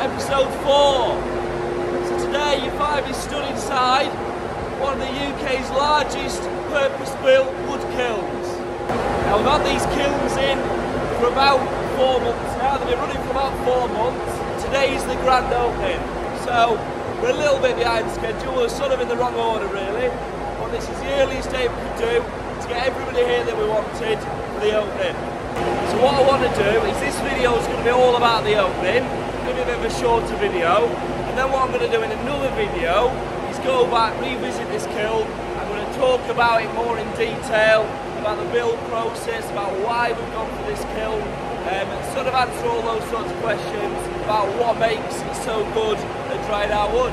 episode 4. So today you find me stood inside one of the UK's largest purpose-built wood kilns. Now we've had these kilns in for about four months now, they've been running for about four months. Today is the grand opening. So we're a little bit behind schedule, we're sort of in the wrong order really, but this is the earliest day we could do to get everybody here that we wanted for the opening. So what I want to do is this video is going to be all about the opening, going to be a bit of a shorter video, and then what I'm going to do in another video is go back, revisit this kiln, I'm going to talk about it more in detail, about the build process, about why we've gone for this kiln, um, and sort of answer all those sorts of questions about what makes it so good at dried out wood.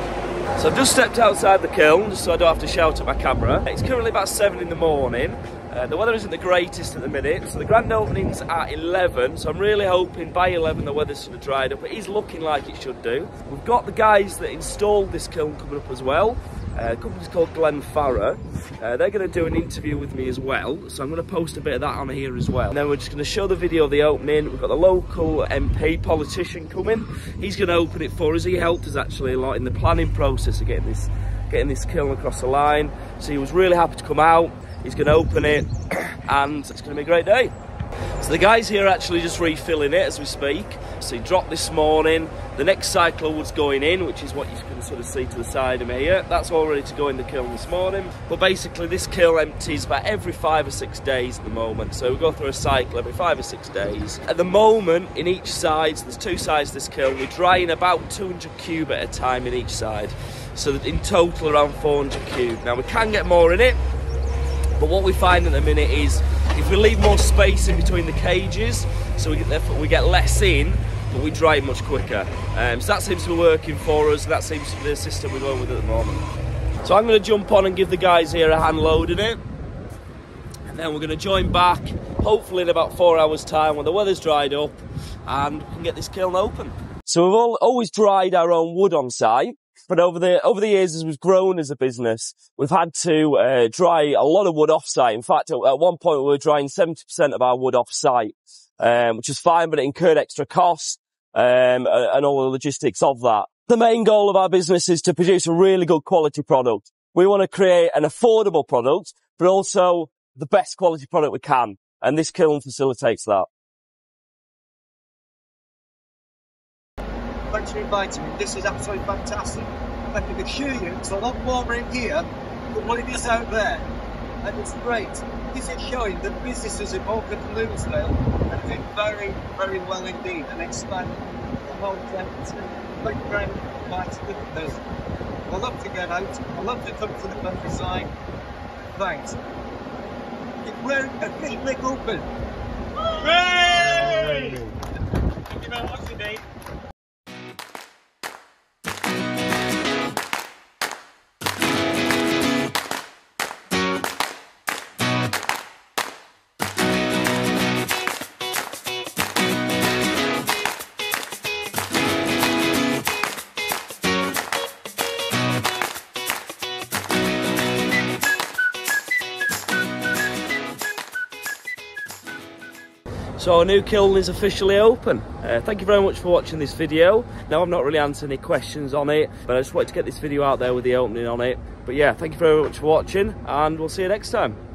So I've just stepped outside the kiln just so I don't have to shout at my camera. It's currently about 7 in the morning. Uh, the weather isn't the greatest at the minute, so the grand opening's at 11, so I'm really hoping by 11 the weather's sort of dried up. It is looking like it should do. We've got the guys that installed this kiln coming up as well. Uh, the company's called Glen Farrow. Uh, they're going to do an interview with me as well, so I'm going to post a bit of that on here as well. And then we're just going to show the video of the opening. We've got the local MP politician coming. He's going to open it for us. He helped us actually a lot in the planning process of getting this getting this kiln across the line. So he was really happy to come out. He's going to open it and it's going to be a great day. So the guys here are actually just refilling it as we speak. So he dropped this morning. The next cycle was going in, which is what you can sort of see to the side of me here. That's all ready to go in the kiln this morning. But basically this kiln empties about every five or six days at the moment. So we go through a cycle every five or six days. At the moment, in each side, so there's two sides to this kiln, we're drying about 200 cube at a time in each side. So in total around 400 cube. Now we can get more in it, but what we find at the minute is if we leave more space in between the cages, so we get, we get less in, but we dry much quicker. Um, so that seems to be working for us. That seems to be the system we're going with at the moment. So I'm going to jump on and give the guys here a hand loading it. And then we're going to join back, hopefully in about four hours time when the weather's dried up and we can get this kiln open. So we've all, always dried our own wood on site. But over the over the years, as we've grown as a business, we've had to uh, dry a lot of wood off-site. In fact, at one point, we were drying 70% of our wood off-site, um, which is fine, but it incurred extra costs um, and all the logistics of that. The main goal of our business is to produce a really good quality product. We want to create an affordable product, but also the best quality product we can. And this kiln facilitates that. Thanks for inviting me. This is absolutely fantastic. I can assure you it's a lot warmer in here than what it is out there. And it's great. This is showing that businesses in Auckland and Lunesdale are doing very, very well indeed and expanding the whole temperature. Thank you very much for. I love to get out. I love to come to the countryside. Thanks. We're officially open. Hooray! Thank you very much indeed. So our new kiln is officially open. Uh, thank you very much for watching this video. Now I've not really answered any questions on it, but I just wanted to get this video out there with the opening on it. But yeah, thank you very much for watching and we'll see you next time.